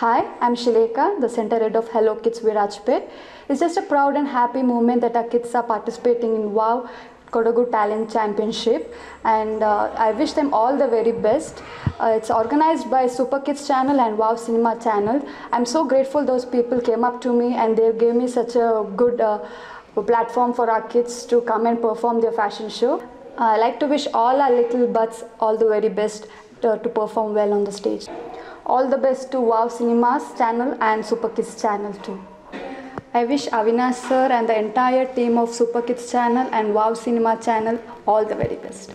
Hi, I'm Shileka, the center head of Hello Kids Virajpet. It's just a proud and happy moment that our kids are participating in WOW Kodagu Talent Championship, and uh, I wish them all the very best. Uh, it's organized by Super Kids channel and Wow Cinema channel. I'm so grateful those people came up to me and they gave me such a good uh, platform for our kids to come and perform their fashion show. I like to wish all our little buds all the very best to, to perform well on the stage. All the best to Wow Cinemas channel and Super Kids channel too. I wish Avinaash sir and the entire team of Super Kids channel and Wow Cinema channel all the very best.